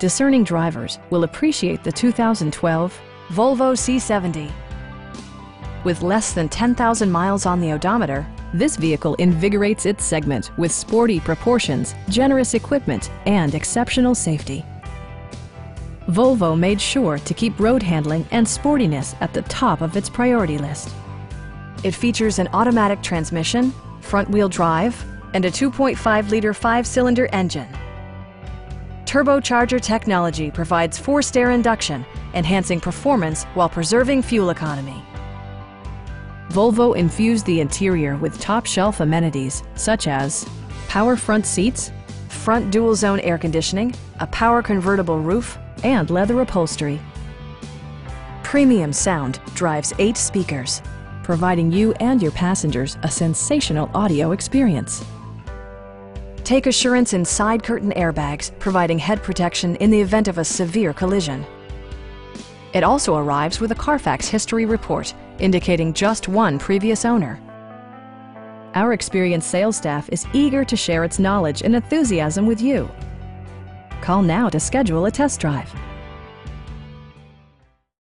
discerning drivers will appreciate the 2012 Volvo C70. With less than 10,000 miles on the odometer, this vehicle invigorates its segment with sporty proportions, generous equipment, and exceptional safety. Volvo made sure to keep road handling and sportiness at the top of its priority list. It features an automatic transmission, front-wheel drive, and a 2.5-liter five-cylinder engine. Turbocharger technology provides forced air induction, enhancing performance while preserving fuel economy. Volvo infused the interior with top-shelf amenities such as power front seats, front dual-zone air conditioning, a power convertible roof, and leather upholstery. Premium sound drives eight speakers, providing you and your passengers a sensational audio experience. Take assurance in side curtain airbags, providing head protection in the event of a severe collision. It also arrives with a Carfax history report, indicating just one previous owner. Our experienced sales staff is eager to share its knowledge and enthusiasm with you. Call now to schedule a test drive.